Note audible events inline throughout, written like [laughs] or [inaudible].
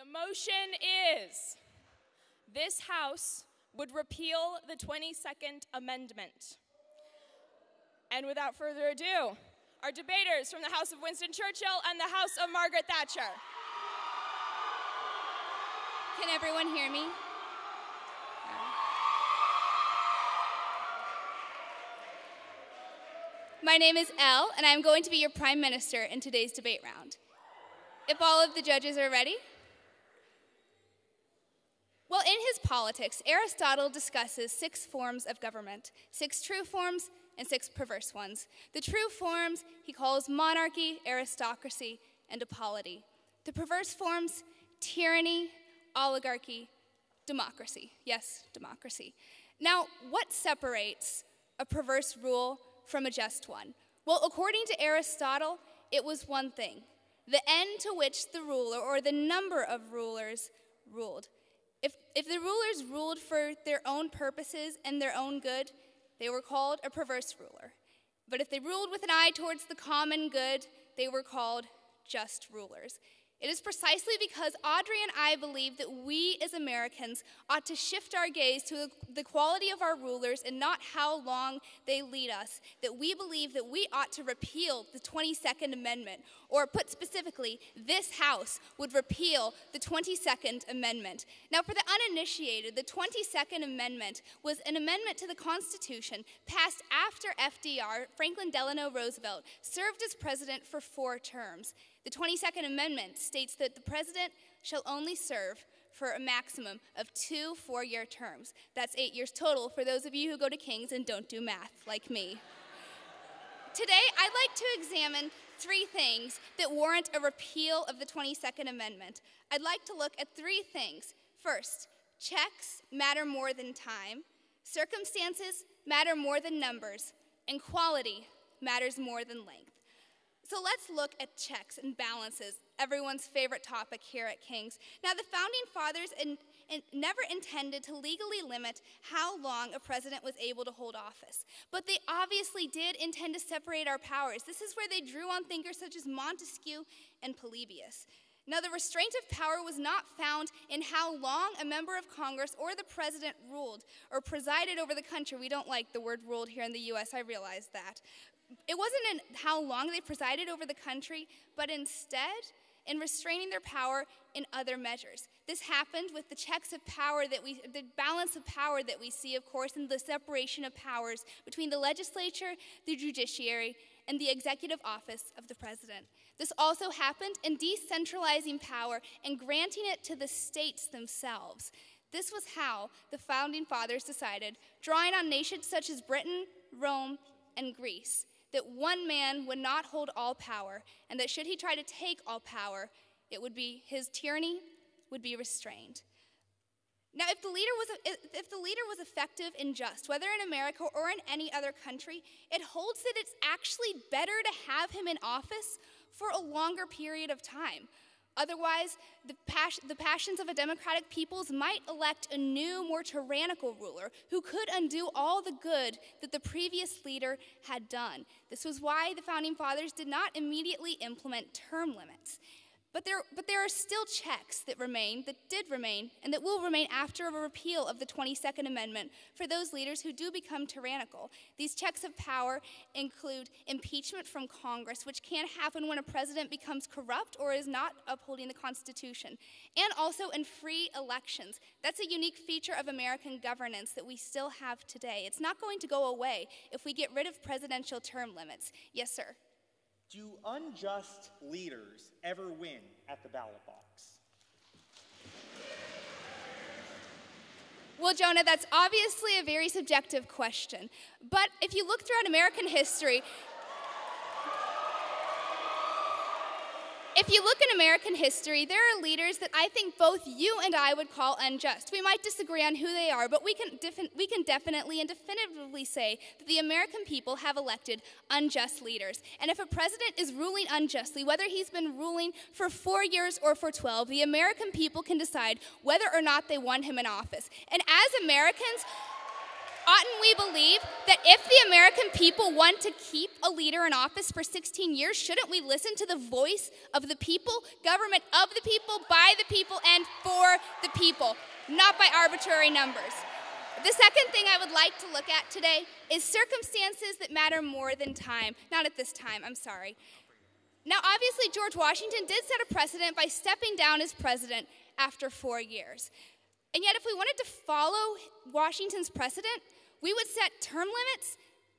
The motion is this House would repeal the 22nd Amendment. And without further ado, our debaters from the House of Winston Churchill and the House of Margaret Thatcher. Can everyone hear me? My name is Elle, and I'm going to be your Prime Minister in today's debate round. If all of the judges are ready. Well, in his Politics, Aristotle discusses six forms of government six true forms and six perverse ones. The true forms he calls monarchy, aristocracy, and equality. The perverse forms, tyranny, oligarchy, democracy. Yes, democracy. Now, what separates a perverse rule from a just one? Well, according to Aristotle, it was one thing the end to which the ruler or the number of rulers ruled. If, if the rulers ruled for their own purposes and their own good, they were called a perverse ruler. But if they ruled with an eye towards the common good, they were called just rulers. It is precisely because Audrey and I believe that we as Americans ought to shift our gaze to the quality of our rulers and not how long they lead us, that we believe that we ought to repeal the 22nd Amendment, or put specifically, this House would repeal the 22nd Amendment. Now, for the uninitiated, the 22nd Amendment was an amendment to the Constitution passed after FDR, Franklin Delano Roosevelt, served as president for four terms. The 22nd Amendment states that the president shall only serve for a maximum of two four year terms. That's eight years total for those of you who go to King's and don't do math like me. Today, I'd like to examine three things that warrant a repeal of the 22nd Amendment. I'd like to look at three things. First, checks matter more than time, circumstances matter more than numbers, and quality matters more than length. So let's look at checks and balances, everyone's favorite topic here at King's. Now, the founding fathers in, in, never intended to legally limit how long a president was able to hold office, but they obviously did intend to separate our powers. This is where they drew on thinkers such as Montesquieu and Polybius. Now, the restraint of power was not found in how long a member of Congress or the president ruled or presided over the country. We don't like the word ruled here in the US, I realize that it wasn't in how long they presided over the country, but instead in restraining their power in other measures. This happened with the checks of power that we, the balance of power that we see, of course, in the separation of powers between the legislature, the judiciary, and the executive office of the president. This also happened in decentralizing power and granting it to the states themselves. This was how the founding fathers decided, drawing on nations such as Britain, Rome, and Greece that one man would not hold all power, and that should he try to take all power, it would be his tyranny would be restrained. Now, if the leader was if the leader was effective and just, whether in America or in any other country, it holds that it's actually better to have him in office for a longer period of time. Otherwise, the, pas- the, passions of a democratic peoples might elect a new, more tyrannical ruler who could undo all the good that the previous leader had done. This was why the founding fathers did not immediately implement term limits. But there, but there are still checks that remain, that did remain, and that will remain after a repeal of the 22nd Amendment for those leaders who do become tyrannical. These checks of power include impeachment from Congress, which can happen when a president becomes corrupt or is not upholding the Constitution, and also in free elections. That's a unique feature of American governance that we still have today. It's not going to go away if we get rid of presidential term limits. Yes, sir. Do unjust leaders ever win at the ballot box? Well, Jonah, that's obviously a very subjective question. But if you look throughout American history, If you look in American history, there are leaders that I think both you and I would call unjust. We might disagree on who they are, but we can, we can definitely and definitively say that the American people have elected unjust leaders. And if a president is ruling unjustly, whether he's been ruling for four years or for 12, the American people can decide whether or not they want him in office. And as Americans, Oughtn't we believe that if the American people want to keep a leader in office for 16 years, shouldn't we listen to the voice of the people, government of the people, by the people, and for the people, not by arbitrary numbers? The second thing I would like to look at today is circumstances that matter more than time. Not at this time, I'm sorry. Now, obviously, George Washington did set a precedent by stepping down as president after four years. And yet, if we wanted to follow Washington's precedent, we would set term limits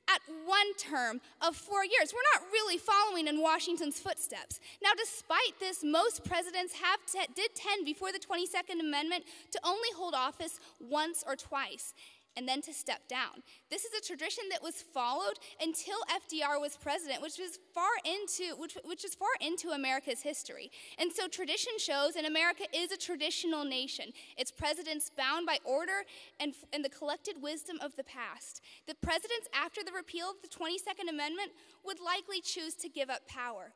at one term of four years. We're not really following in Washington's footsteps. Now, despite this, most presidents have did tend before the 22nd Amendment to only hold office once or twice and then to step down. This is a tradition that was followed until FDR was president, which was far into which, which is far into America's history. And so tradition shows, and America is a traditional nation. Its presidents bound by order and, and the collected wisdom of the past. The presidents, after the repeal of the 22nd Amendment, would likely choose to give up power.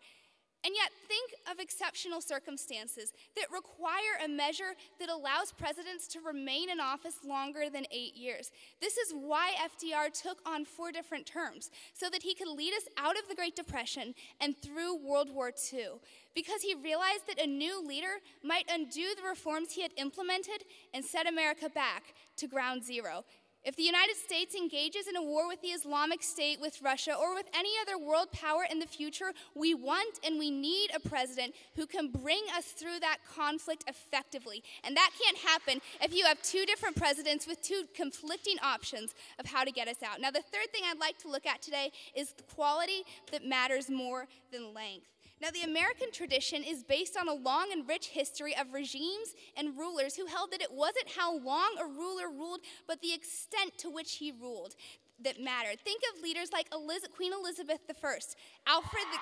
And yet, think of exceptional circumstances that require a measure that allows presidents to remain in office longer than eight years. This is why FDR took on four different terms, so that he could lead us out of the Great Depression and through World War II, because he realized that a new leader might undo the reforms he had implemented and set America back to ground zero. If the United States engages in a war with the Islamic State, with Russia, or with any other world power in the future, we want and we need a president who can bring us through that conflict effectively. And that can't happen if you have two different presidents with two conflicting options of how to get us out. Now, the third thing I'd like to look at today is quality that matters more than length. Now, the American tradition is based on a long and rich history of regimes and rulers who held that it wasn't how long a ruler ruled, but the extent to which he ruled that mattered. Think of leaders like Eliz- Queen Elizabeth I, Alfred the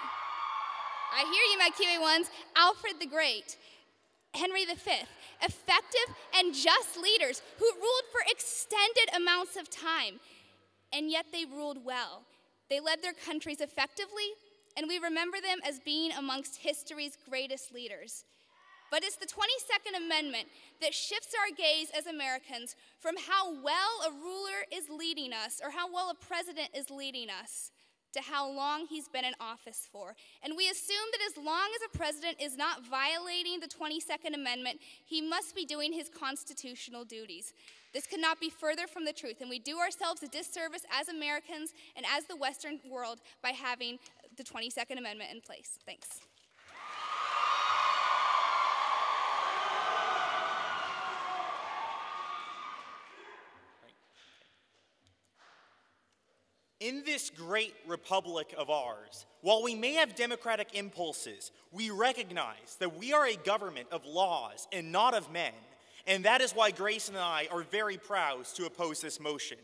I hear you, my Kiwi ones, Alfred the Great. Henry V, effective and just leaders who ruled for extended amounts of time, and yet they ruled well. They led their countries effectively and we remember them as being amongst history's greatest leaders. But it's the 22nd Amendment that shifts our gaze as Americans from how well a ruler is leading us or how well a president is leading us to how long he's been in office for. And we assume that as long as a president is not violating the 22nd Amendment, he must be doing his constitutional duties. This could not be further from the truth, and we do ourselves a disservice as Americans and as the Western world by having the 22nd Amendment in place. Thanks. In this great republic of ours, while we may have democratic impulses, we recognize that we are a government of laws and not of men. And that is why Grace and I are very proud to oppose this motion.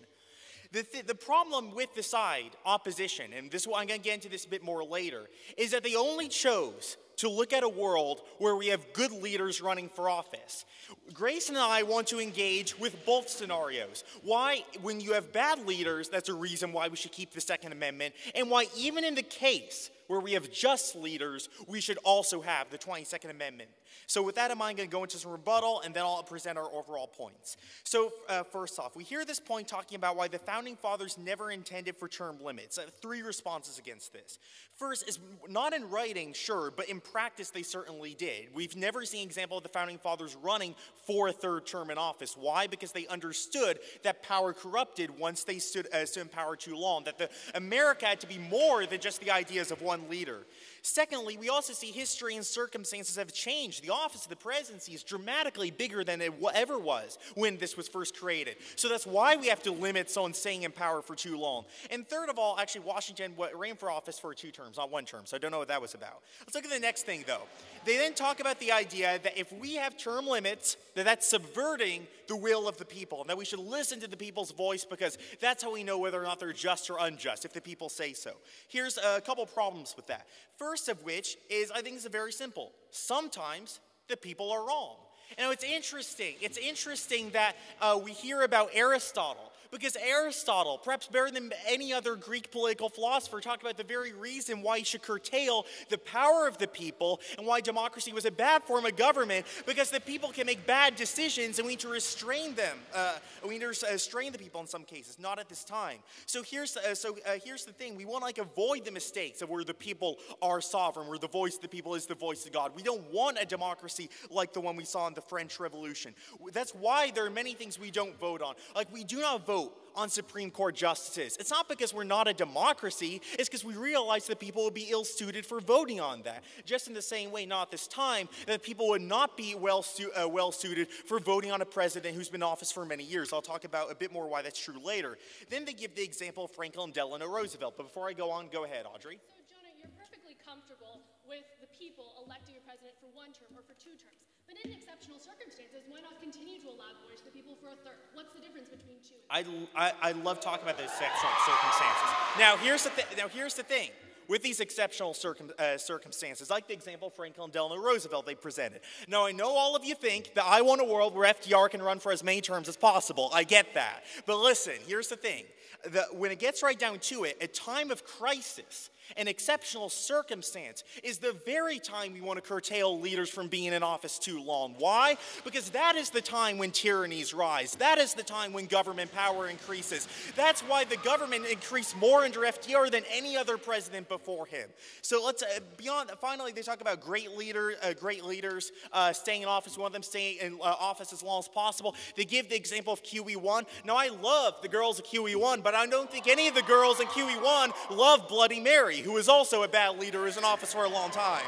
The, th- the problem with the side opposition, and this I'm going to get into this a bit more later, is that they only chose to look at a world where we have good leaders running for office. Grace and I want to engage with both scenarios. Why, when you have bad leaders, that's a reason why we should keep the Second Amendment, and why, even in the case where we have just leaders, we should also have the 22nd Amendment. So, with that in mind, I'm going to go into some rebuttal and then I'll present our overall points. So, uh, first off, we hear this point talking about why the founding fathers never intended for term limits. Uh, three responses against this. First is not in writing, sure, but in practice, they certainly did. We've never seen example of the founding fathers running for a third term in office. Why? Because they understood that power corrupted once they stood, uh, in power too long, that the America had to be more than just the ideas of one leader. Secondly, we also see history and circumstances have changed. The office of the presidency is dramatically bigger than it ever was when this was first created. So that's why we have to limit someone staying in power for too long. And third of all, actually, Washington ran for office for two terms, not one term. So I don't know what that was about. Let's look at the next thing, though. They then talk about the idea that if we have term limits, that that's subverting the will of the people, and that we should listen to the people's voice because that's how we know whether or not they're just or unjust, if the people say so. Here's a couple problems with that. First of which is, I think, it's a very simple. Sometimes the people are wrong. And it's interesting. It's interesting that uh, we hear about Aristotle because Aristotle, perhaps better than any other Greek political philosopher, talked about the very reason why he should curtail the power of the people and why democracy was a bad form of government, because the people can make bad decisions and we need to restrain them. Uh, we need to restrain the people in some cases, not at this time. So here's, uh, so, uh, here's the thing we want to like avoid the mistakes of where the people are sovereign, where the voice of the people is the voice of God. We don't want a democracy like the one we saw in the French Revolution. That's why there are many things we don't vote on. Like we do not vote on Supreme Court justices. It's not because we're not a democracy, it's because we realize that people would be ill suited for voting on that. Just in the same way, not this time, that people would not be well, uh, well suited for voting on a president who's been in office for many years. I'll talk about a bit more why that's true later. Then they give the example of Franklin Delano Roosevelt. But before I go on, go ahead, Audrey. So, Jonah, you're perfectly comfortable with the people electing a president for one term or for two terms. But in exceptional circumstances, why not continue to allow the voice of the people for a third? What's the difference between two? I, I, I love talking about those exceptional circumstances. Now here's the th- now here's the thing. With these exceptional circum- uh, circumstances, like the example Franklin Delano Roosevelt they presented. Now, I know all of you think that I want a world where FDR can run for as many terms as possible. I get that. But listen, here's the thing. The, when it gets right down to it, a time of crisis, an exceptional circumstance is the very time we want to curtail leaders from being in office too long. Why? Because that is the time when tyrannies rise. That is the time when government power increases. That's why the government increased more under FDR than any other president before him. So let's uh, beyond. Finally, they talk about great leader, uh, great leaders uh, staying in office. One of them staying in uh, office as long as possible. They give the example of QE1. Now, I love the girls of QE1, but I don't think any of the girls in QE1 love Bloody Mary who is also a bad leader, is in office for a long time.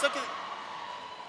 So,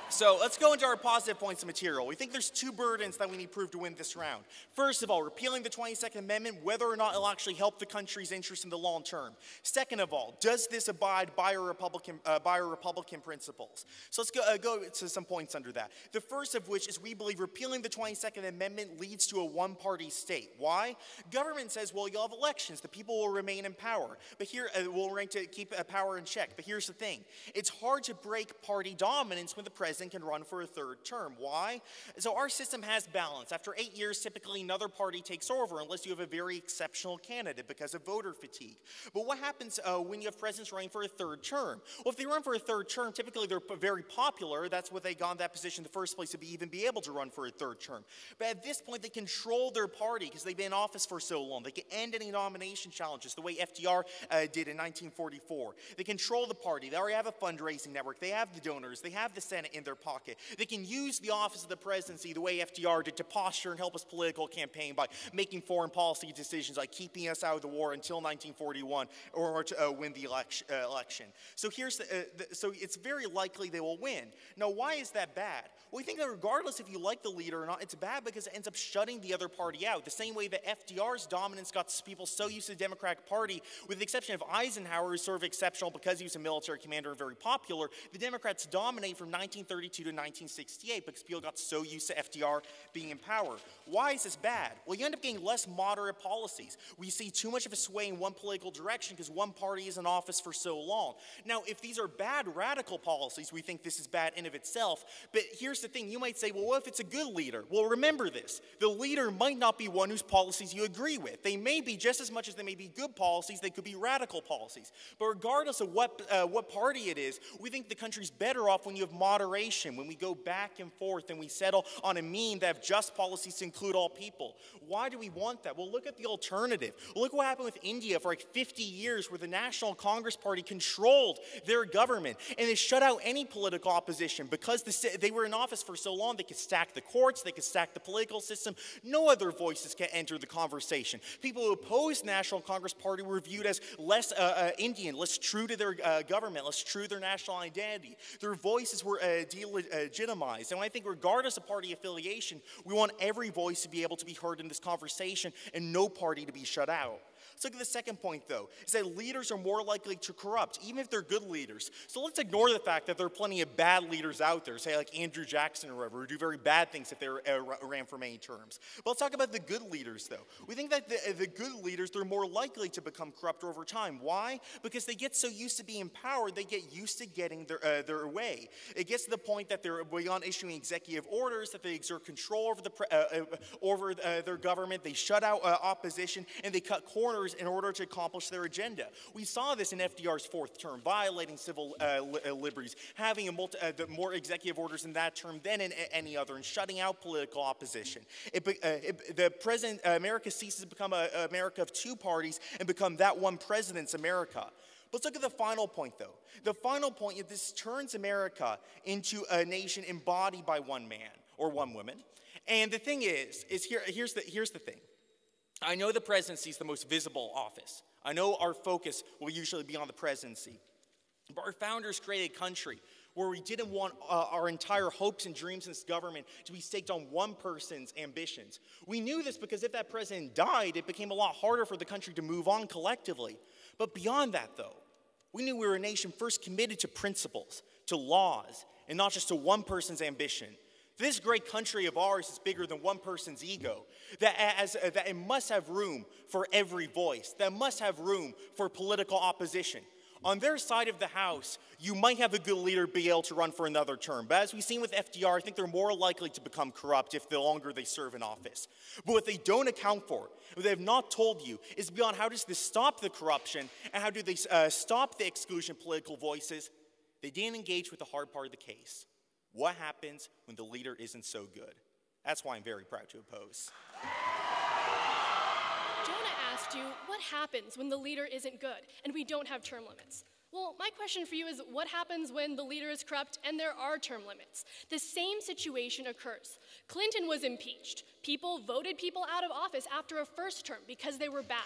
so let's go into our positive points of material. We think there's two burdens that we need proof to win this round. First of all, repealing the 22nd Amendment, whether or not it'll actually help the country's interest in the long term. Second of all, does this abide by our Republican, uh, by our Republican principles? So let's go, uh, go to some points under that. The first of which is we believe repealing the 22nd Amendment leads to a one party state. Why? Government says, well, you'll have elections, the people will remain in power, but here uh, we'll rank to keep power in check. But here's the thing it's hard to break party dominance when the president president can run for a third term. Why? So our system has balance. After eight years, typically another party takes over unless you have a very exceptional candidate because of voter fatigue. But what happens uh, when you have presidents running for a third term? Well, if they run for a third term, typically they're very popular. That's what they got in that position in the first place to be, even be able to run for a third term. But at this point, they control their party because they've been in office for so long. They can end any nomination challenges the way FDR uh, did in 1944. They control the party. They already have a fundraising network. They have the donors. They have the Senate in their pocket. They can use the office of the presidency the way FDR did to posture and help his political campaign by making foreign policy decisions like keeping us out of the war until 1941 or to uh, win the election, uh, election. So here's the, uh, the, so it's very likely they will win. Now, why is that bad? We think that regardless if you like the leader or not, it's bad because it ends up shutting the other party out. The same way that FDR's dominance got people so used to the Democratic Party, with the exception of Eisenhower, who's sort of exceptional because he was a military commander and very popular, the Democrats dominate from 1932 to 1968 because people got so used to FDR being in power. Why is this bad? Well, you end up getting less moderate policies. We see too much of a sway in one political direction because one party is in office for so long. Now, if these are bad radical policies, we think this is bad in of itself. But here's the thing you might say, well, what if it's a good leader? Well, remember this the leader might not be one whose policies you agree with. They may be just as much as they may be good policies, they could be radical policies. But regardless of what, uh, what party it is, we think the country's better off when you have moderation when we go back and forth and we settle on a mean that have just policies to include all people. Why do we want that? Well, look at the alternative. Look what happened with India for like 50 years, where the National Congress Party controlled their government and they shut out any political opposition because the, they were in office for so long. They could stack the courts, they could stack the political system. No other voices can enter the conversation. People who opposed National Congress Party were viewed as less uh, uh, Indian, less true to their uh, government, less true to their national identity. Their voices were uh, delegitimized. And I think, regardless of party affiliation, we want every voice to be able to be heard in this conversation and no party to be shut out. Let's look at the second point, though, is that leaders are more likely to corrupt, even if they're good leaders. So let's ignore the fact that there are plenty of bad leaders out there, say like Andrew Jackson or whatever, who do very bad things if they uh, ran for many terms. But let's talk about the good leaders, though. We think that the, the good leaders, they're more likely to become corrupt over time. Why? Because they get so used to being empowered, they get used to getting their, uh, their way. It gets to the point that they're beyond issuing executive orders, that they exert control over, the, uh, uh, over uh, their government, they shut out uh, opposition, and they cut corners in order to accomplish their agenda. We saw this in FDR's fourth term, violating civil uh, uh, liberties, having multi- uh, more executive orders in that term than in any other, and shutting out political opposition. It, uh, it, the president, uh, America ceases to become an America of two parties and become that one president's America. Let's look at the final point, though. The final point is this turns America into a nation embodied by one man or one woman. And the thing is, is here, here's, the, here's the thing. I know the presidency is the most visible office. I know our focus will usually be on the presidency. But our founders created a country where we didn't want uh, our entire hopes and dreams in this government to be staked on one person's ambitions. We knew this because if that president died, it became a lot harder for the country to move on collectively. But beyond that, though, we knew we were a nation first committed to principles, to laws, and not just to one person's ambition. This great country of ours is bigger than one person's ego. That, as, that it must have room for every voice, that must have room for political opposition. On their side of the house, you might have a good leader be able to run for another term. But as we've seen with FDR, I think they're more likely to become corrupt if the longer they serve in office. But what they don't account for, what they have not told you, is beyond how does this stop the corruption and how do they uh, stop the exclusion of political voices, they didn't engage with the hard part of the case. What happens when the leader isn't so good? That's why I'm very proud to oppose. Jonah asked you, what happens when the leader isn't good and we don't have term limits? Well, my question for you is what happens when the leader is corrupt and there are term limits? The same situation occurs. Clinton was impeached. People voted people out of office after a first term because they were bad.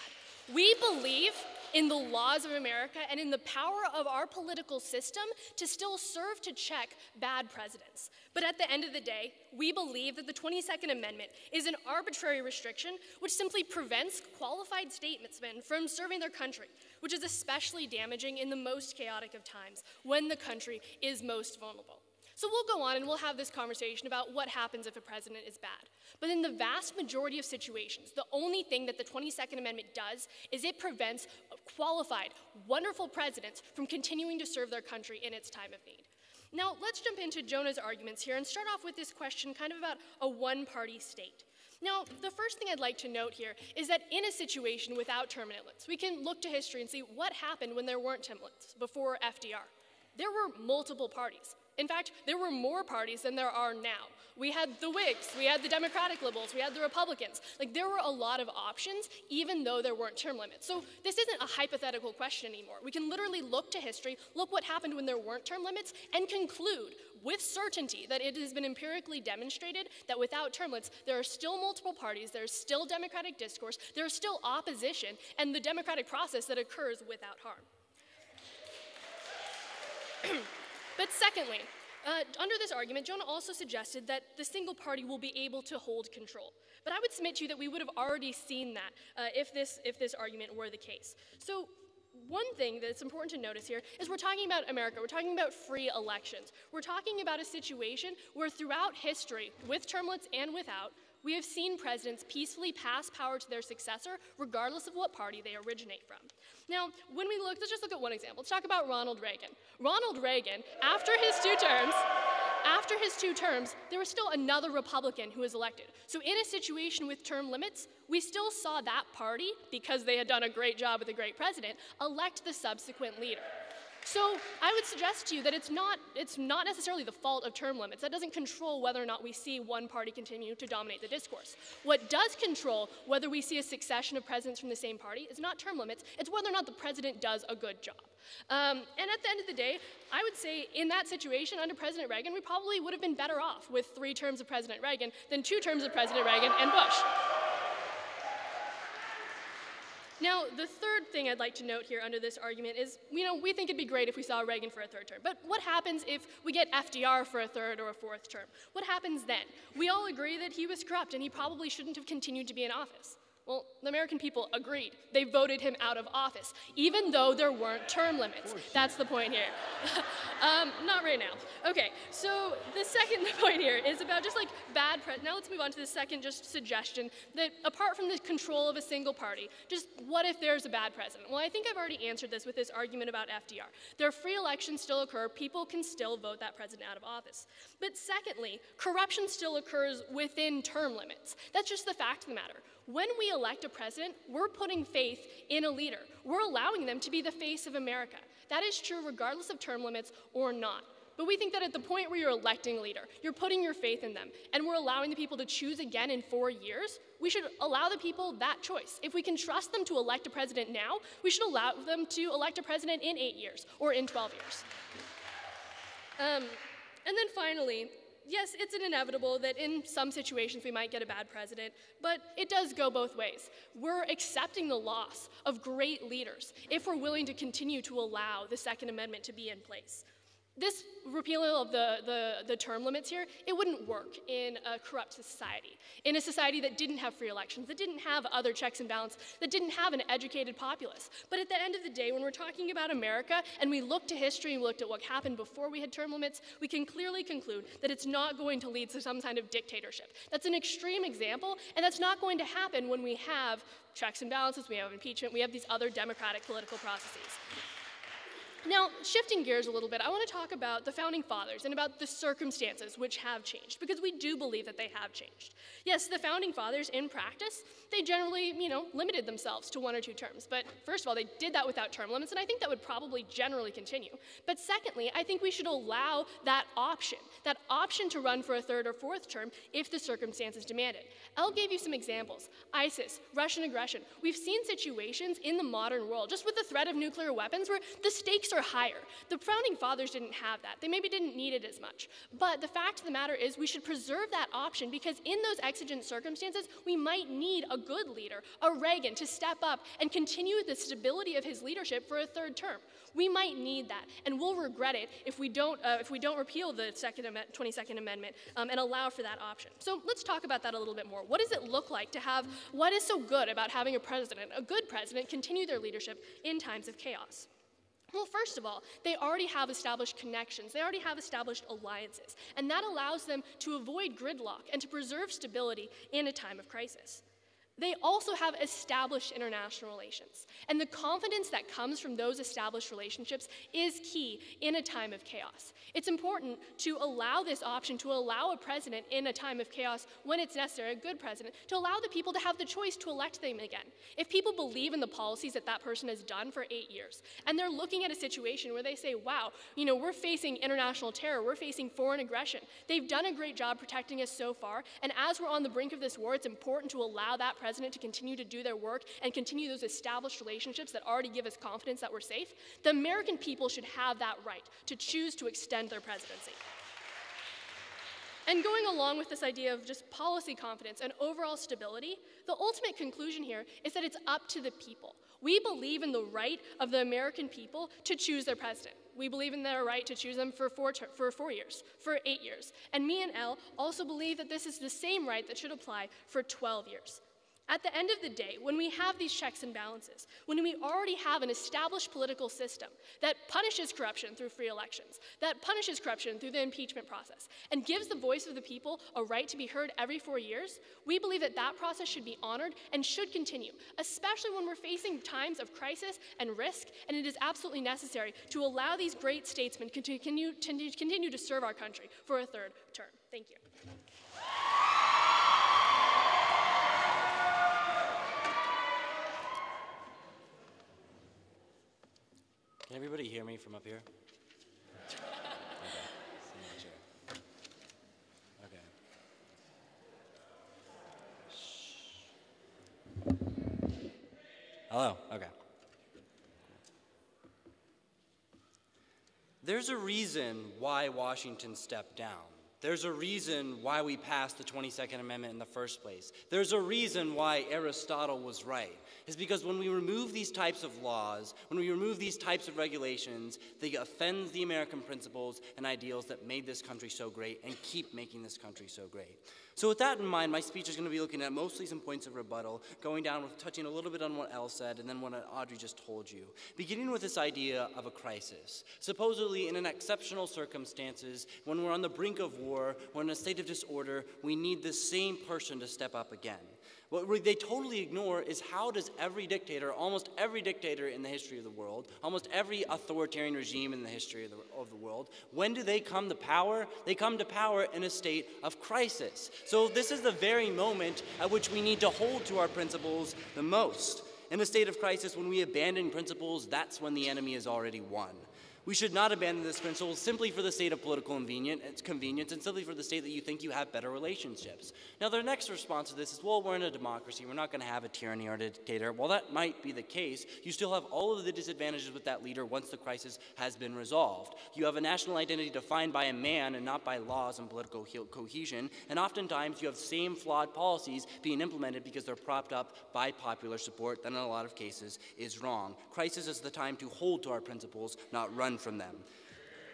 We believe in the laws of America and in the power of our political system to still serve to check bad presidents. But at the end of the day, we believe that the 22nd Amendment is an arbitrary restriction which simply prevents qualified statesmen from serving their country, which is especially damaging in the most chaotic of times when the country is most vulnerable. So we'll go on and we'll have this conversation about what happens if a president is bad. But in the vast majority of situations, the only thing that the 22nd Amendment does is it prevents qualified, wonderful presidents from continuing to serve their country in its time of need. Now, let's jump into Jonah's arguments here and start off with this question kind of about a one party state. Now, the first thing I'd like to note here is that in a situation without term limits, we can look to history and see what happened when there weren't term limits before FDR. There were multiple parties. In fact, there were more parties than there are now. We had the Whigs, we had the Democratic liberals, we had the Republicans. Like, there were a lot of options, even though there weren't term limits. So, this isn't a hypothetical question anymore. We can literally look to history, look what happened when there weren't term limits, and conclude with certainty that it has been empirically demonstrated that without term limits, there are still multiple parties, there's still democratic discourse, there's still opposition, and the democratic process that occurs without harm. [clears throat] But secondly, uh, under this argument, Jonah also suggested that the single party will be able to hold control. But I would submit to you that we would have already seen that uh, if, this, if this argument were the case. So, one thing that's important to notice here is we're talking about America. We're talking about free elections. We're talking about a situation where throughout history, with term limits and without, we have seen presidents peacefully pass power to their successor, regardless of what party they originate from. Now, when we look, let's just look at one example. Let's talk about Ronald Reagan. Ronald Reagan, after his two terms, after his two terms, there was still another Republican who was elected. So, in a situation with term limits, we still saw that party, because they had done a great job with a great president, elect the subsequent leader. So I would suggest to you that it's not, it's not necessarily the fault of term limits. That doesn't control whether or not we see one party continue to dominate the discourse. What does control whether we see a succession of presidents from the same party is not term limits, it's whether or not the president does a good job. Um, and at the end of the day, I would say in that situation under President Reagan, we probably would have been better off with three terms of President Reagan than two terms of President Reagan and Bush. Now, the third thing I'd like to note here under this argument is, you know, we think it'd be great if we saw Reagan for a third term. But what happens if we get FDR for a third or a fourth term? What happens then? We all agree that he was corrupt and he probably shouldn't have continued to be in office. Well, the American people agreed. They voted him out of office, even though there weren't term limits. That's the point here. [laughs] um, not right now. Okay, so the second [laughs] point here is about just like bad press. Now let's move on to the second just suggestion that apart from the control of a single party, just what if there's a bad president? Well, I think I've already answered this with this argument about FDR. There are free elections still occur, people can still vote that president out of office. But secondly, corruption still occurs within term limits. That's just the fact of the matter. When we elect a president, we're putting faith in a leader. We're allowing them to be the face of America. That is true regardless of term limits or not. But we think that at the point where you're electing a leader, you're putting your faith in them, and we're allowing the people to choose again in four years, we should allow the people that choice. If we can trust them to elect a president now, we should allow them to elect a president in eight years or in 12 years. Um, and then finally, yes, it's an inevitable that in some situations we might get a bad president, but it does go both ways. We're accepting the loss of great leaders if we're willing to continue to allow the Second Amendment to be in place. This repeal of the, the, the, term limits here, it wouldn't work in a corrupt society. In a society that didn't have free elections, that didn't have other checks and balances, that didn't have an educated populace. But at the end of the day, when we're talking about America and we look to history and we looked at what happened before we had term limits, we can clearly conclude that it's not going to lead to some kind of dictatorship. That's an extreme example, and that's not going to happen when we have checks and balances, we have impeachment, we have these other democratic political processes. Now, shifting gears a little bit, I want to talk about the founding fathers and about the circumstances which have changed, because we do believe that they have changed. Yes, the founding fathers, in practice, they generally, you know, limited themselves to one or two terms. But first of all, they did that without term limits, and I think that would probably generally continue. But secondly, I think we should allow that option, that option to run for a third or fourth term if the circumstances demand it. Elle gave you some examples ISIS, Russian aggression. We've seen situations in the modern world, just with the threat of nuclear weapons, where the stakes are higher. The founding fathers didn't have that. They maybe didn't need it as much. But the fact of the matter is, we should preserve that option because in those exigent circumstances, we might need a good leader, a Reagan, to step up and continue the stability of his leadership for a third term. We might need that, and we'll regret it if we don't, uh, if we don't repeal the Second Am- 22nd Amendment um, and allow for that option. So let's talk about that a little bit more. What does it look like to have what is so good about having a president, a good president, continue their leadership in times of chaos? Well, first of all, they already have established connections, they already have established alliances, and that allows them to avoid gridlock and to preserve stability in a time of crisis. They also have established international relations. And the confidence that comes from those established relationships is key in a time of chaos. It's important to allow this option, to allow a president in a time of chaos when it's necessary, a good president, to allow the people to have the choice to elect them again. If people believe in the policies that that person has done for eight years, and they're looking at a situation where they say, wow, you know, we're facing international terror, we're facing foreign aggression, they've done a great job protecting us so far, and as we're on the brink of this war, it's important to allow that president to continue to do their work and continue those established relationships that already give us confidence that we're safe, the American people should have that right to choose to extend their presidency. And going along with this idea of just policy confidence and overall stability, the ultimate conclusion here is that it's up to the people. We believe in the right of the American people to choose their president. We believe in their right to choose them for four, for four years, for eight years. And me and Elle also believe that this is the same right that should apply for 12 years. At the end of the day, when we have these checks and balances, when we already have an established political system that punishes corruption through free elections, that punishes corruption through the impeachment process, and gives the voice of the people a right to be heard every four years, we believe that that process should be honored and should continue, especially when we're facing times of crisis and risk, and it is absolutely necessary to allow these great statesmen to continue, to continue to serve our country for a third term. Thank you. Can everybody hear me from up here? Hello. Okay. There's a reason why Washington stepped down. There's a reason why we passed the 22nd Amendment in the first place. There's a reason why Aristotle was right. Is because when we remove these types of laws, when we remove these types of regulations, they offend the American principles and ideals that made this country so great and keep making this country so great. So, with that in mind, my speech is going to be looking at mostly some points of rebuttal, going down with touching a little bit on what Elle said and then what uh, Audrey just told you. Beginning with this idea of a crisis. Supposedly, in an exceptional circumstances, when we're on the brink of war, when in a state of disorder, we need the same person to step up again. What they totally ignore is how does every dictator, almost every dictator in the history of the world, almost every authoritarian regime in the history of the, of the world, when do they come to power? They come to power in a state of crisis. So this is the very moment at which we need to hold to our principles the most. In a state of crisis, when we abandon principles, that's when the enemy has already won. We should not abandon this principle simply for the sake of political convenience and simply for the sake that you think you have better relationships. Now, their next response to this is, well, we're in a democracy. We're not going to have a tyranny or a dictator. While that might be the case, you still have all of the disadvantages with that leader once the crisis has been resolved. You have a national identity defined by a man and not by laws and political cohesion, and oftentimes you have same flawed policies being implemented because they're propped up by popular support that in a lot of cases is wrong. Crisis is the time to hold to our principles, not run from them.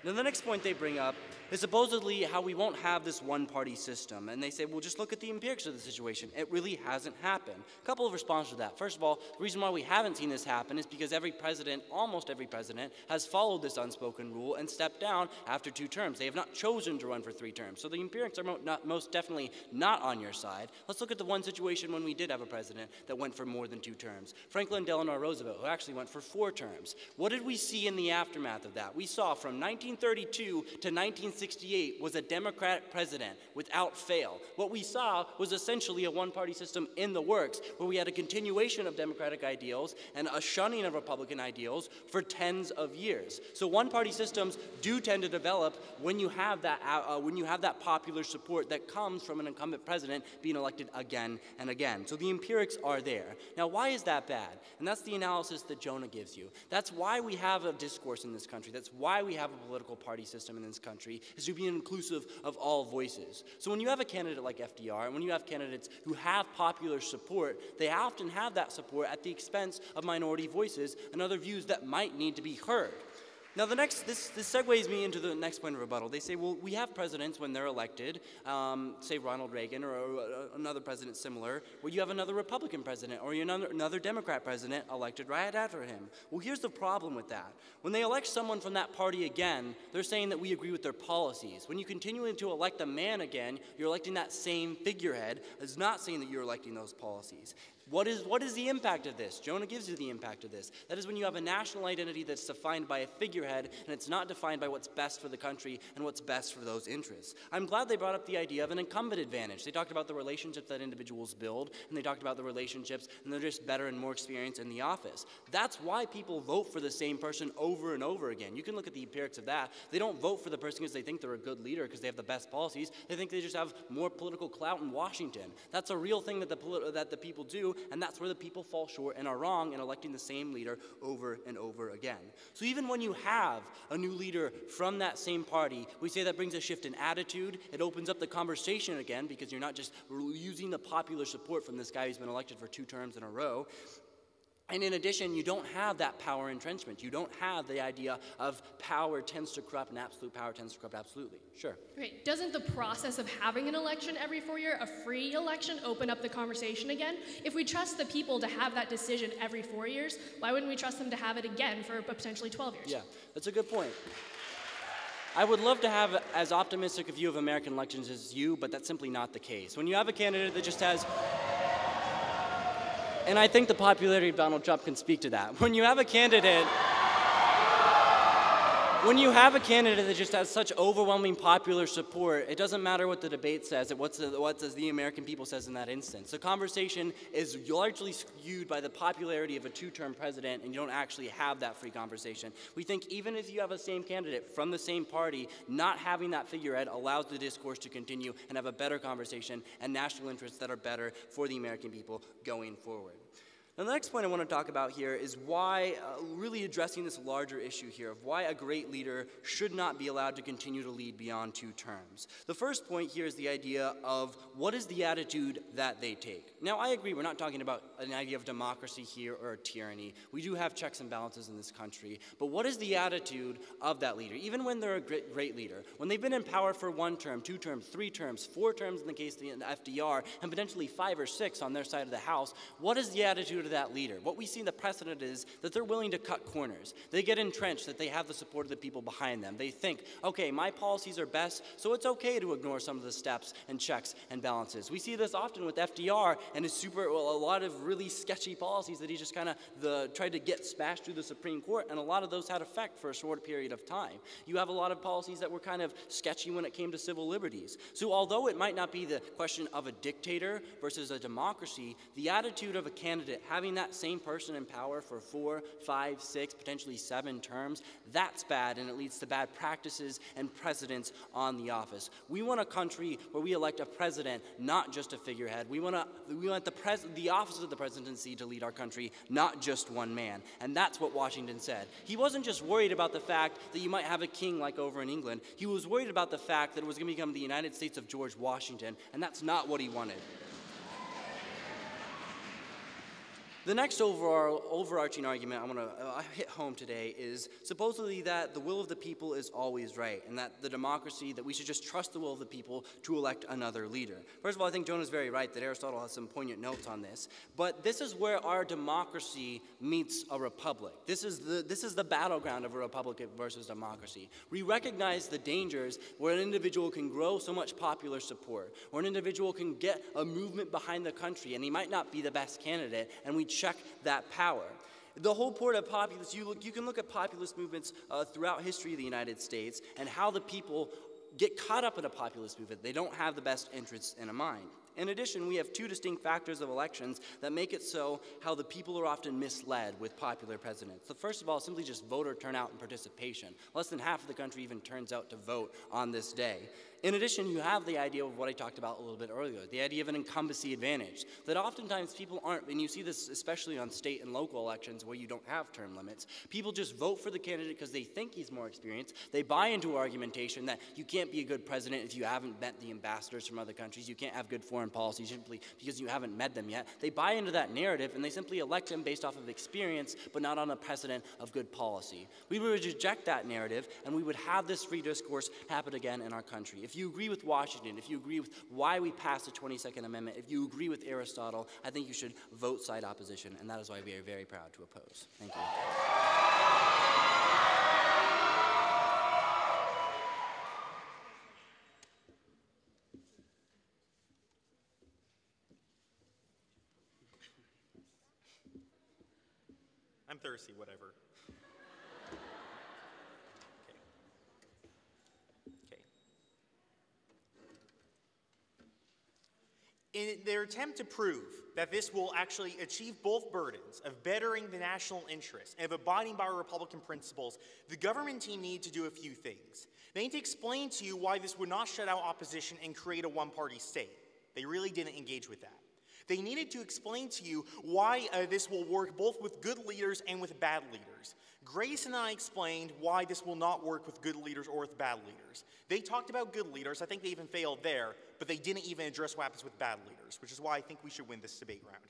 Now, the next point they bring up is supposedly how we won't have this one party system. And they say, well, just look at the empirics of the situation. It really hasn't happened. A couple of responses to that. First of all, the reason why we haven't seen this happen is because every president, almost every president, has followed this unspoken rule and stepped down after two terms. They have not chosen to run for three terms. So the empirics are not, most definitely not on your side. Let's look at the one situation when we did have a president that went for more than two terms Franklin Delano Roosevelt, who actually went for four terms. What did we see in the aftermath of that? We saw from 1932 to 1968 was a Democratic president without fail. What we saw was essentially a one party system in the works where we had a continuation of Democratic ideals and a shunning of Republican ideals for tens of years. So one party systems do tend to develop when you have that, uh, uh, when you have that popular support that comes from an incumbent president being elected again and again. So the empirics are there. Now, why is that bad? And that's the analysis that Jonah gives you. That's why we have a discourse in this country. That's why we have a political party system in this country is to be inclusive of all voices. So when you have a candidate like FDR, and when you have candidates who have popular support, they often have that support at the expense of minority voices and other views that might need to be heard. Now, the next, this, this segues me into the next point of rebuttal. They say, well, we have presidents when they're elected, um, say Ronald Reagan or, or, another president similar, where you have another Republican president or another, another Democrat president elected right after him. Well, here's the problem with that. When they elect someone from that party again, they're saying that we agree with their policies. When you continue to elect a man again, you're electing that same figurehead. It's not saying that you're electing those policies. What is, what is the impact of this? Jonah gives you the impact of this. That is when you have a national identity that's defined by a figurehead and it's not defined by what's best for the country and what's best for those interests. I'm glad they brought up the idea of an incumbent advantage. They talked about the relationships that individuals build and they talked about the relationships and they're just better and more experienced in the office. That's why people vote for the same person over and over again. You can look at the empirics of that. They don't vote for the person because they think they're a good leader because they have the best policies. They think they just have more political clout in Washington. That's a real thing that the, that the people do and that's where the people fall short and are wrong in electing the same leader over and over again. So even when you have a new leader from that same party, we say that brings a shift in attitude. It opens up the conversation again because you're not just using the popular support from this guy who's been elected for two terms in a row. And in addition, you don't have that power entrenchment. You don't have the idea of power tends to corrupt and absolute power tends to corrupt absolutely. Sure. Great. Doesn't the process of having an election every four year, a free election, open up the conversation again? If we trust the people to have that decision every four years, why wouldn't we trust them to have it again for potentially 12 years? Yeah, that's a good point. I would love to have as optimistic a view of American elections as you, but that's simply not the case. When you have a candidate that just has and I think the popularity of Donald Trump can speak to that. [laughs] When you have a candidate when you have a candidate that just has such overwhelming popular support, it doesn't matter what the debate says, what's what does the American people says in that instance. The conversation is largely skewed by the popularity of a two-term president, and you don't actually have that free conversation. We think even if you have a same candidate from the same party, not having that figurehead allows the discourse to continue and have a better conversation and national interests that are better for the American people going forward. Now, the next point I want to talk about here is why, uh, really addressing this larger issue here of why a great leader should not be allowed to continue to lead beyond two terms. The first point here is the idea of what is the attitude that they take. Now, I agree, we're not talking about an idea of democracy here or a tyranny. We do have checks and balances in this country, but what is the attitude of that leader, even when they're a great, great leader? When they've been in power for one term, two terms, three terms, four terms in the case of the FDR, and potentially five or six on their side of the House, what is the attitude that leader. What we see in the precedent is that they're willing to cut corners. They get entrenched, that they have the support of the people behind them. They think, okay, my policies are best, so it's okay to ignore some of the steps and checks and balances. We see this often with FDR and his super, well, a lot of really sketchy policies that he just kind of tried to get smashed through the Supreme Court, and a lot of those had effect for a short period of time. You have a lot of policies that were kind of sketchy when it came to civil liberties. So although it might not be the question of a dictator versus a democracy, the attitude of a candidate having that same person in power for four, five, six, potentially seven terms, that's bad and it leads to bad practices and precedents on the office. We want a country where we elect a president, not just a figurehead. We want, we want the, pres- the office of the presidency to lead our country, not just one man. And that's what Washington said. He wasn't just worried about the fact that you might have a king like over in England, he was worried about the fact that it was going to become the United States of George Washington, and that's not what he wanted. The next overarching argument I want to uh, hit home today is supposedly that the will of the people is always right, and that the democracy, that we should just trust the will of the people to elect another leader. First of all, I think Jonah is very right that Aristotle has some poignant notes on this, but this is where our democracy meets a republic. This is the, this is the battleground of a republic versus democracy. We recognize the dangers where an individual can grow so much popular support, where an individual can get a movement behind the country, and he might not be the best candidate, and we check that power. The whole point of populist, you, look, you can look at populist movements uh, throughout history of the United States and how the people get caught up in a populist movement. They don't have the best interests in mind. In addition, we have two distinct factors of elections that make it so how the people are often misled with popular presidents. The first of all, simply just voter turnout and participation. Less than half of the country even turns out to vote on this day. In addition, you have the idea of what I talked about a little bit earlier the idea of an incumbency advantage. That oftentimes people aren't, and you see this especially on state and local elections where you don't have term limits, people just vote for the candidate because they think he's more experienced. They buy into argumentation that you can't be a good president if you haven't met the ambassadors from other countries, you can't have good foreign policy simply because you haven't met them yet. They buy into that narrative and they simply elect him based off of experience, but not on a precedent of good policy. We would reject that narrative and we would have this free discourse happen again in our country. If you agree with Washington, if you agree with why we passed the 22nd Amendment, if you agree with Aristotle, I think you should vote side opposition, and that is why we are very proud to oppose. Thank you. I'm thirsty, whatever. In their attempt to prove that this will actually achieve both burdens of bettering the national interest and of abiding by Republican principles, the government team need to do a few things. They need to explain to you why this would not shut out opposition and create a one party state. They really didn't engage with that. They needed to explain to you why uh, this will work both with good leaders and with bad leaders. Grace and I explained why this will not work with good leaders or with bad leaders. They talked about good leaders. I think they even failed there, but they didn't even address what happens with bad leaders, which is why I think we should win this debate round.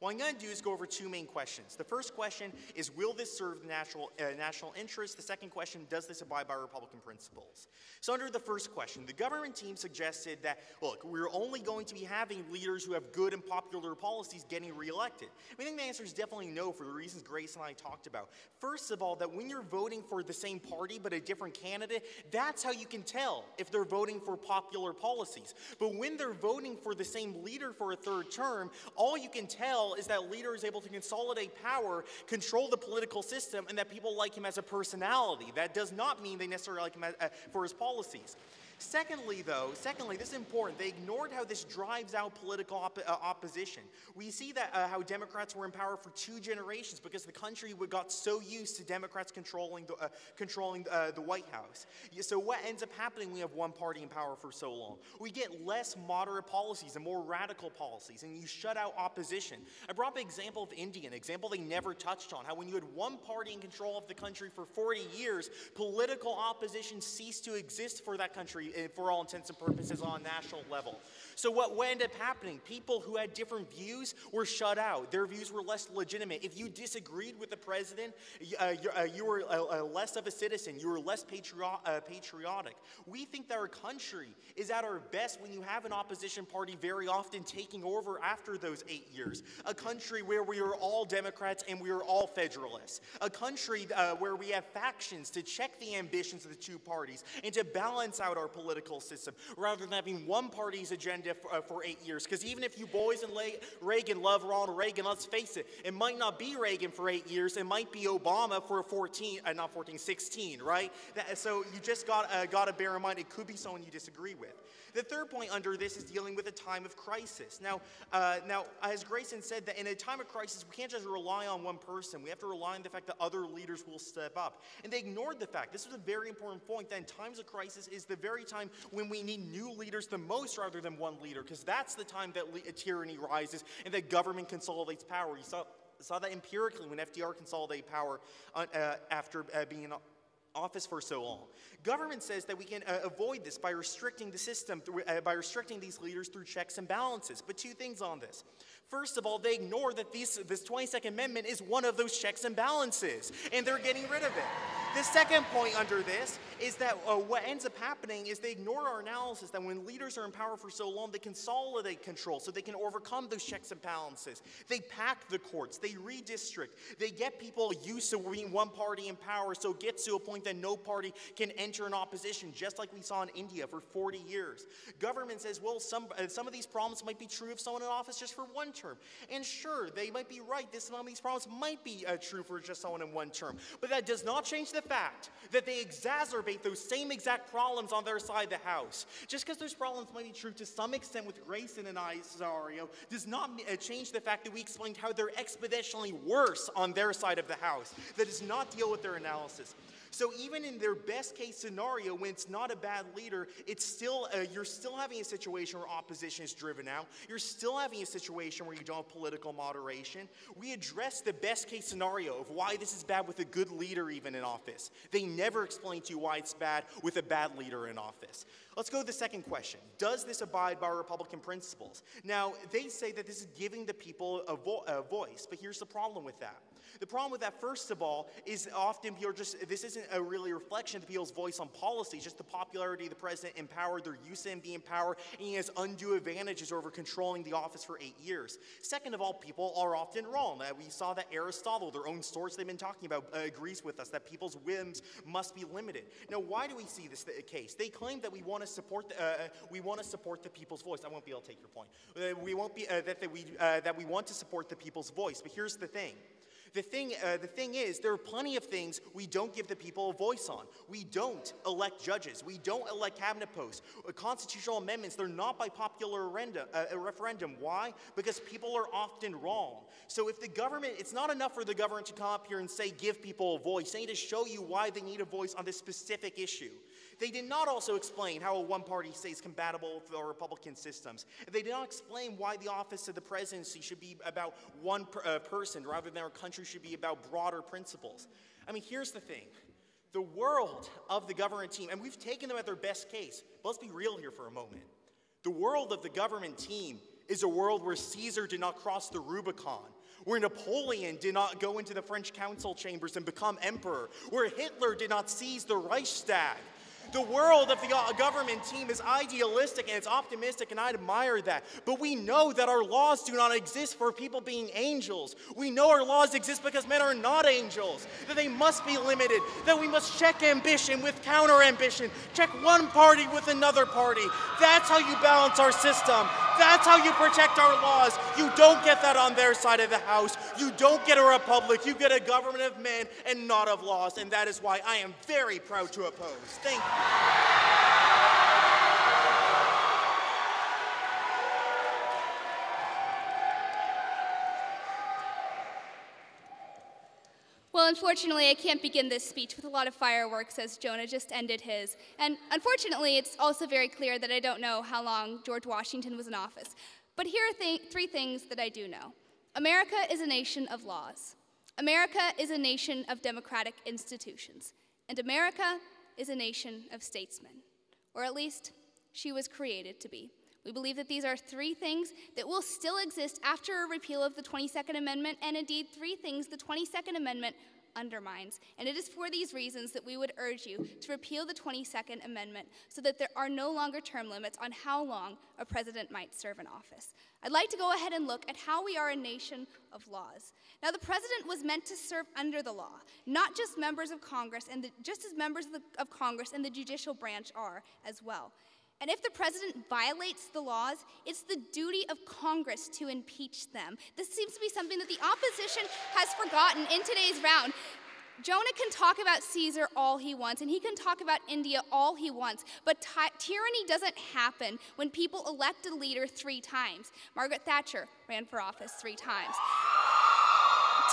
What I'm going to do is go over two main questions. The first question is Will this serve the national, uh, national interest? The second question Does this abide by Republican principles? So, under the first question, the government team suggested that, look, we're only going to be having leaders who have good and popular policies getting reelected. I think the answer is definitely no for the reasons Grace and I talked about. First of all, that when you're voting for the same party but a different candidate, that's how you can tell if they're voting for popular policies. But when they're voting for the same leader for a third term, all you can tell is that leader is able to consolidate power, control the political system, and that people like him as a personality. That does not mean they necessarily like him as, uh, for his policies. Secondly, though, secondly, this is important. They ignored how this drives out political op- uh, opposition. We see that uh, how Democrats were in power for two generations because the country got so used to Democrats controlling the, uh, controlling uh, the White House. So what ends up happening? When we have one party in power for so long. We get less moderate policies and more radical policies, and you shut out opposition. I brought up an example of India, an example they never touched on. How when you had one party in control of the country for 40 years, political opposition ceased to exist for that country for all intents and purposes on a national level. So what ended up happening? People who had different views were shut out. Their views were less legitimate. If you disagreed with the president, uh, uh, you were uh, less of a citizen. You were less uh, patriotic. We think that our country is at our best when you have an opposition party very often taking over after those eight years. A country where we are all Democrats and we are all federalists. A country uh, where we have factions to check the ambitions of the two parties and to balance out our political system rather than having one party's agenda for, uh, for eight years. Because even if you boys and Reagan love Ronald Reagan, let's face it, it might not be Reagan for eight years. It might be Obama for 14, uh, not 14, 16, right? That, so you just got, uh, got to bear in mind it could be someone you disagree with. The third point under this is dealing with a time of crisis. Now, uh, now, as Grayson said, that in a time of crisis, we can't just rely on one person. We have to rely on the fact that other leaders will step up. And they ignored the fact, this is a very important point, that in times of crisis is the very time when we need new leaders the most rather than one leader, because that's the time that le- tyranny rises and that government consolidates power. You saw, saw that empirically when FDR consolidated power uh, uh, after uh, being in office for so long. Government says that we can uh, avoid this by restricting the system, through, uh, by restricting these leaders through checks and balances. But two things on this. First of all, they ignore that these, this 22nd Amendment is one of those checks and balances, and they're getting rid of it. The second point under this is that uh, what ends up happening is they ignore our analysis that when leaders are in power for so long, they consolidate control so they can overcome those checks and balances. They pack the courts, they redistrict, they get people used to being one party in power, so it gets to a point that no party can enter an opposition, just like we saw in India for 40 years. Government says, well, some, uh, some of these problems might be true of someone in office just for one term. And sure, they might be right. This, some of these problems might be uh, true for just someone in one term. But that does not change the fact that they exacerbate those same exact problems on their side of the house. Just because those problems might be true to some extent with Grayson and I scenario does not uh, change the fact that we explained how they're exponentially worse on their side of the house. That does not deal with their analysis. So even in their best case scenario, when it's not a bad leader, it's still uh, you're still having a situation where opposition is driven out. You're still having a situation where you don't have political moderation. We address the best case scenario of why this is bad with a good leader even in office. They never explain to you why it's bad with a bad leader in office. Let's go to the second question. Does this abide by Republican principles? Now, they say that this is giving the people a, vo- a voice, but here's the problem with that. The problem with that, first of all, is often people just, this isn't a really reflection of people's voice on policy, just the popularity of the president in power, they're used to him being in power, and he has undue advantages over controlling the office for eight years. Second of all, people are often wrong. Uh, we saw that Aristotle, their own source they've been talking about, uh, agrees with us that people's whims must be limited. Now, why do we see this case? They claim that we want to support the, uh, uh, we want to support the people's voice. I won't be able to take your point. Uh, we won't be uh, that, that we that we want to support the people's voice. But here's the thing. The thing, uh, the thing is, there are plenty of things we don't give the people a voice on. We don't elect judges. We don't elect cabinet posts. Uh, constitutional amendments, they're not by popular. Uh, referendum. Why? Because people are often wrong. So if the government, it's not enough for the government to come up here and say, give people a voice. They need to show you why they need a voice on this specific issue. They did not also explain how a one party state is compatible with our Republican systems. They did not explain why the office of the presidency should be about one per, uh, person rather than our country should be about broader principles. I mean, here's the thing the world of the government team, and we've taken them at their best case, but let's be real here for a moment. The world of the government team is a world where Caesar did not cross the Rubicon, where Napoleon did not go into the French council chambers and become emperor, where Hitler did not seize the Reichstag, the world of the uh, government team is idealistic and it's optimistic, and I admire that. But we know that our laws do not exist for people being angels. We know our laws exist because men are not angels, that they must be limited, that we must check ambition with counter ambition, check one party with another party. That's how you balance our system. That's how you protect our laws. You don't get that on their side of the house. You don't get a republic. You get a government of men and not of laws. And that is why I am very proud to oppose. Thank you. Well, unfortunately, I can't begin this speech with a lot of fireworks as Jonah just ended his. And unfortunately, it's also very clear that I don't know how long George Washington was in office. But here are th- three things that I do know America is a nation of laws, America is a nation of democratic institutions, and America is a nation of statesmen. Or at least, she was created to be. We believe that these are three things that will still exist after a repeal of the 22nd Amendment, and indeed, three things the 22nd Amendment undermines. And it is for these reasons that we would urge you to repeal the 22nd Amendment so that there are no longer term limits on how long a president might serve in office. I'd like to go ahead and look at how we are a nation of laws. Now, the president was meant to serve under the law, not just members of Congress, and the, just as members of, the, of Congress and the judicial branch are as well. And if the president violates the laws, it's the duty of Congress to impeach them. This seems to be something that the opposition has forgotten in today's round. Jonah can talk about Caesar all he wants, and he can talk about India all he wants, but ty- tyranny doesn't happen when people elect a leader three times. Margaret Thatcher ran for office three times.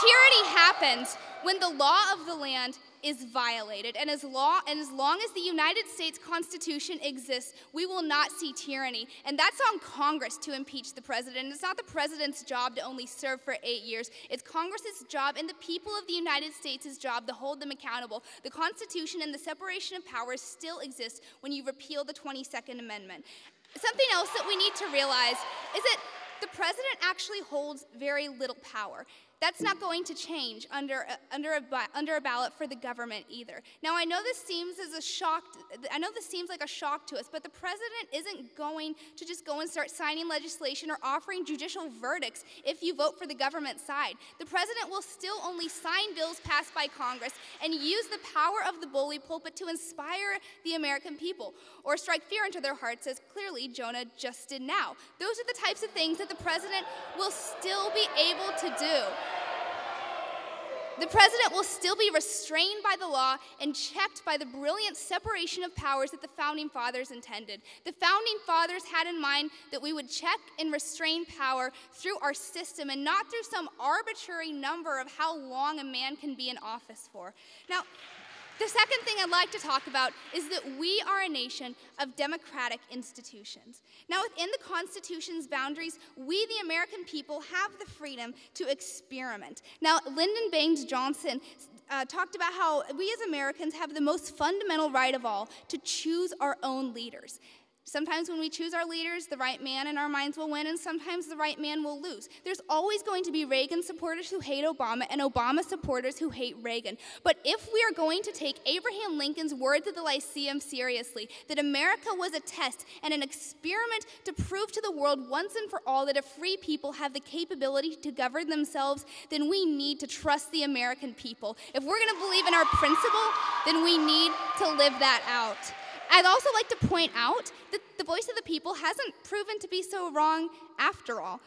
Tyranny happens when the law of the land is violated. And as, law, and as long as the United States Constitution exists, we will not see tyranny. And that's on Congress to impeach the president. It's not the president's job to only serve for eight years. It's Congress's job and the people of the United States' job to hold them accountable. The Constitution and the separation of powers still exist when you repeal the 22nd Amendment. Something else that we need to realize is that the president actually holds very little power. That's not going to change under a, under a, under a ballot for the government either. Now, I know this seems as a shock. I know this seems like a shock to us, but the president isn't going to just go and start signing legislation or offering judicial verdicts if you vote for the government side. The president will still only sign bills passed by Congress and use the power of the bully pulpit to inspire the American people or strike fear into their hearts, as clearly Jonah just did now. Those are the types of things that the president will still be able to do. The president will still be restrained by the law and checked by the brilliant separation of powers that the founding fathers intended. The founding fathers had in mind that we would check and restrain power through our system and not through some arbitrary number of how long a man can be in office for. Now, the second thing I'd like to talk about is that we are a nation of democratic institutions. Now, within the Constitution's boundaries, we, the American people, have the freedom to experiment. Now, Lyndon Baines Johnson uh, talked about how we as Americans have the most fundamental right of all to choose our own leaders. Sometimes when we choose our leaders, the right man in our minds will win, and sometimes the right man will lose. There's always going to be Reagan supporters who hate Obama and Obama supporters who hate Reagan. But if we are going to take Abraham Lincoln's words at the Lyceum seriously, that America was a test and an experiment to prove to the world once and for all that a free people have the capability to govern themselves, then we need to trust the American people. If we're going to believe in our principle, then we need to live that out. I'd also like to point out that the voice of the people hasn't proven to be so wrong after all.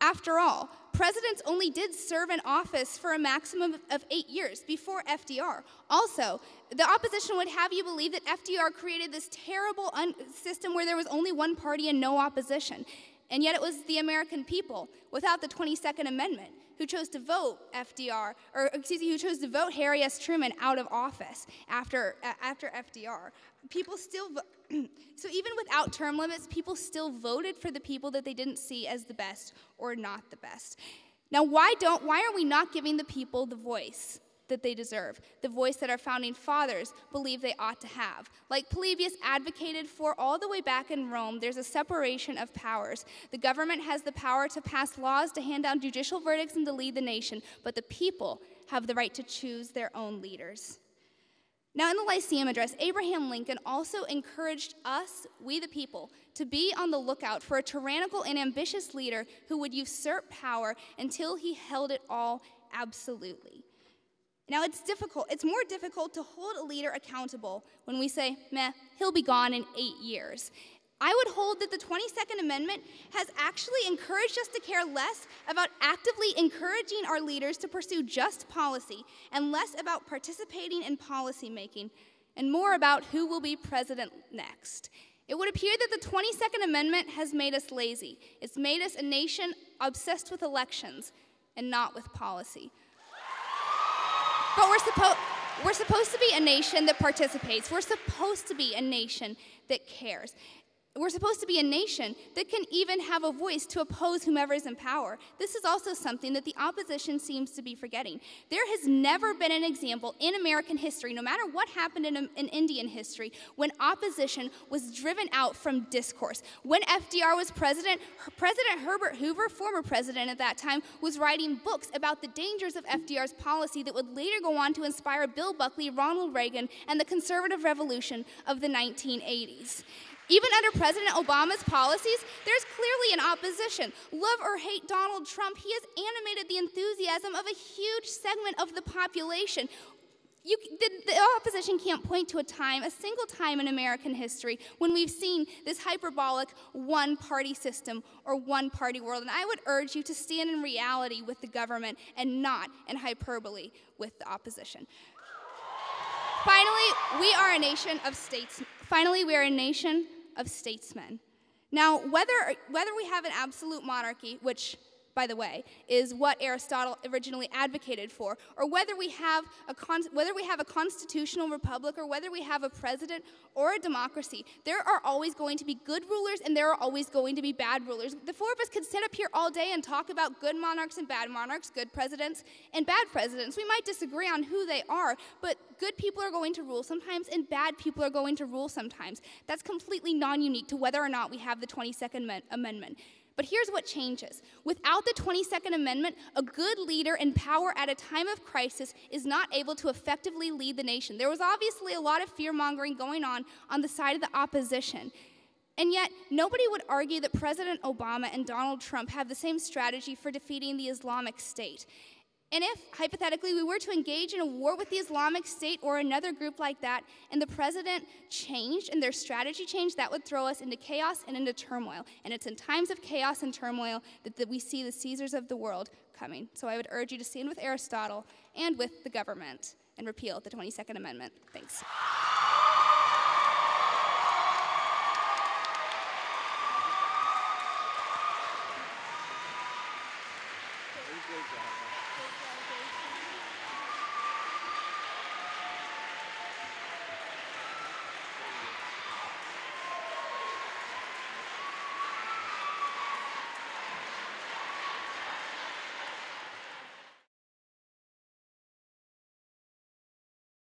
After all, presidents only did serve in office for a maximum of eight years before FDR. Also, the opposition would have you believe that FDR created this terrible system where there was only one party and no opposition. And yet it was the American people, without the 22nd Amendment, who chose to vote FDR, or excuse me, who chose to vote Harry S. Truman out of office after, after FDR. People still, [clears throat] so even without term limits, people still voted for the people that they didn't see as the best or not the best. Now, why don't, why are we not giving the people the voice? that they deserve, the voice that our founding fathers believe they ought to have. Like Polybius advocated for all the way back in Rome, there's a separation of powers. The government has the power to pass laws, to hand down judicial verdicts, and to lead the nation, but the people have the right to choose their own leaders. Now, in the Lyceum address, Abraham Lincoln also encouraged us, we the people, to be on the lookout for a tyrannical and ambitious leader who would usurp power until he held it all absolutely. Now, it's difficult. It's more difficult to hold a leader accountable when we say, meh, he'll be gone in eight years. I would hold that the 22nd Amendment has actually encouraged us to care less about actively encouraging our leaders to pursue just policy and less about participating in policymaking and more about who will be president next. It would appear that the 22nd Amendment has made us lazy. It's made us a nation obsessed with elections and not with policy. But we're supposed we're supposed to be a nation that participates. We're supposed to be a nation that cares. We're supposed to be a nation that can even have a voice to oppose whomever is in power. This is also something that the opposition seems to be forgetting. There has never been an example in American history, no matter what happened in, in Indian history, when opposition was driven out from discourse. When FDR was president, President Herbert Hoover, former president at that time, was writing books about the dangers of FDR's policy that would later go on to inspire Bill Buckley, Ronald Reagan, and the conservative revolution of the 1980s. Even under President Obama's policies, there's clearly an opposition. Love or hate Donald Trump, he has animated the enthusiasm of a huge segment of the population. You, the, the, opposition can't point to a time, a single time in American history, when we've seen this hyperbolic one party system or one party world. And I would urge you to stand in reality with the government and not in hyperbole with the opposition. Finally, we are a nation of states. Finally, we are a nation of statesmen. Now, whether, whether we have an absolute monarchy, which by the way, is what Aristotle originally advocated for, or whether we have a whether we have a constitutional republic or whether we have a president or a democracy, there are always going to be good rulers and there are always going to be bad rulers. The four of us could sit up here all day and talk about good monarchs and bad monarchs, good presidents and bad presidents. We might disagree on who they are, but good people are going to rule sometimes and bad people are going to rule sometimes. That's completely non-unique to whether or not we have the 22nd Amendment. But here's what changes. Without the 22nd Amendment, a good leader in power at a time of crisis is not able to effectively lead the nation. There was obviously a lot of fear mongering going on on the side of the opposition. And yet, nobody would argue that President Obama and Donald Trump have the same strategy for defeating the Islamic State. And if, hypothetically, we were to engage in a war with the Islamic State or another group like that, and the president changed and their strategy changed, that would throw us into chaos and into turmoil. And it's in times of chaos and turmoil that, that we see the Caesars of the world coming. So I would urge you to stand with Aristotle and with the government and repeal the 22nd Amendment. Thanks.